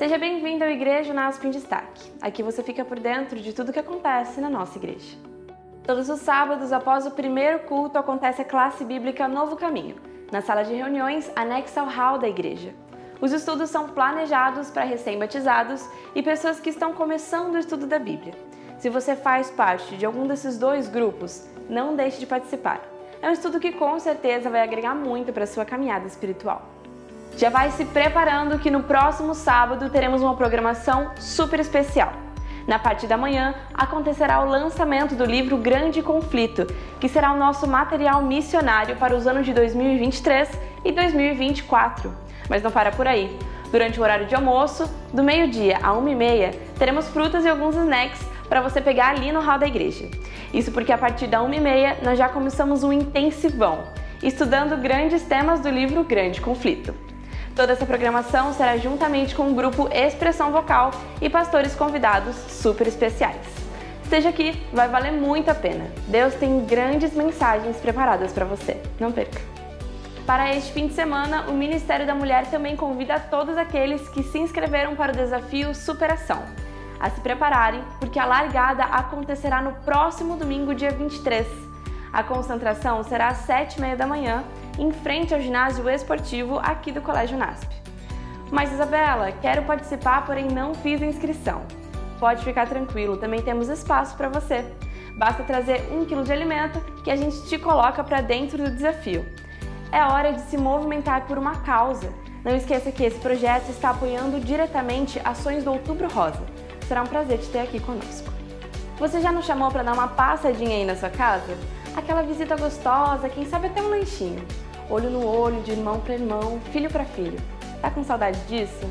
Seja bem-vindo ao Igreja Nasp em Destaque. Aqui você fica por dentro de tudo que acontece na nossa igreja. Todos os sábados, após o primeiro culto, acontece a classe bíblica Novo Caminho, na sala de reuniões anexa ao hall da igreja. Os estudos são planejados para recém-batizados e pessoas que estão começando o estudo da Bíblia. Se você faz parte de algum desses dois grupos, não deixe de participar. É um estudo que com certeza vai agregar muito para a sua caminhada espiritual. Já vai se preparando que no próximo sábado teremos uma programação super especial. Na parte da manhã acontecerá o lançamento do livro Grande Conflito, que será o nosso material missionário para os anos de 2023 e 2024. Mas não para por aí. Durante o horário de almoço, do meio-dia a uma e meia, teremos frutas e alguns snacks para você pegar ali no hall da igreja. Isso porque a partir da uma e meia nós já começamos um intensivão, estudando grandes temas do livro Grande Conflito. Toda essa programação será juntamente com o grupo Expressão Vocal e pastores convidados super especiais. Esteja aqui, vai valer muito a pena. Deus tem grandes mensagens preparadas para você. Não perca! Para este fim de semana, o Ministério da Mulher também convida todos aqueles que se inscreveram para o desafio Superação a se prepararem, porque a largada acontecerá no próximo domingo, dia 23. A concentração será às 7h30 da manhã em frente ao ginásio esportivo aqui do Colégio NASP. Mas Isabela, quero participar, porém não fiz a inscrição. Pode ficar tranquilo, também temos espaço para você. Basta trazer um quilo de alimento que a gente te coloca para dentro do desafio. É hora de se movimentar por uma causa. Não esqueça que esse projeto está apoiando diretamente ações do Outubro Rosa. Será um prazer te ter aqui conosco. Você já nos chamou para dar uma passadinha aí na sua casa? Aquela visita gostosa, quem sabe até um lanchinho olho no olho, de irmão para irmão, filho para filho. Tá com saudade disso?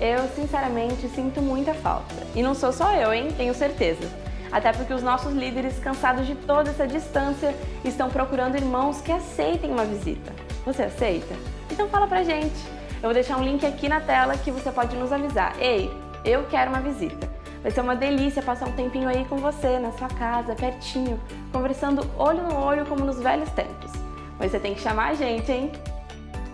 Eu, sinceramente, sinto muita falta. E não sou só eu, hein? Tenho certeza. Até porque os nossos líderes, cansados de toda essa distância, estão procurando irmãos que aceitem uma visita. Você aceita? Então fala pra gente. Eu vou deixar um link aqui na tela que você pode nos avisar. Ei, eu quero uma visita. Vai ser uma delícia passar um tempinho aí com você, na sua casa, pertinho, conversando olho no olho como nos velhos tempos mas você tem que chamar a gente, hein?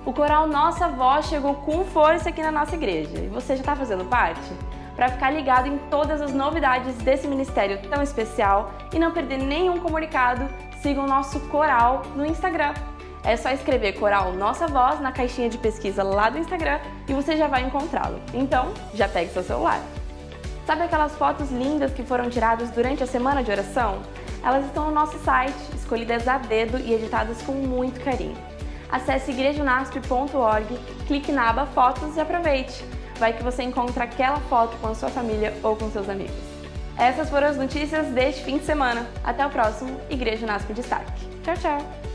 O coral Nossa Voz chegou com força aqui na nossa igreja e você já está fazendo parte? Para ficar ligado em todas as novidades desse ministério tão especial e não perder nenhum comunicado, siga o nosso coral no Instagram. É só escrever coral Nossa Voz na caixinha de pesquisa lá do Instagram e você já vai encontrá-lo. Então, já pegue seu celular. Sabe aquelas fotos lindas que foram tiradas durante a semana de oração? Elas estão no nosso site, escolhidas a dedo e editadas com muito carinho. Acesse igrejanasp.org, clique na aba Fotos e aproveite. Vai que você encontra aquela foto com a sua família ou com seus amigos. Essas foram as notícias deste fim de semana. Até o próximo Igreja Nasp Destaque. Tchau, tchau!